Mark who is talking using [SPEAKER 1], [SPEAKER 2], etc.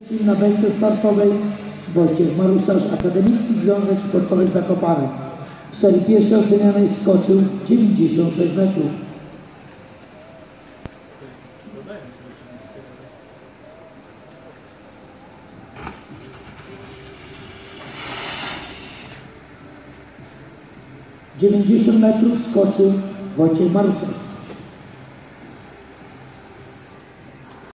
[SPEAKER 1] Na wejściu startowej Wojciech Marusarz, Akademicki Związek Sportowy Zakopane. W serii pierwszej ocenianej skoczył 96 metrów. Dziewięćdziesiąt metrów skoczył Wojciech Marusarz.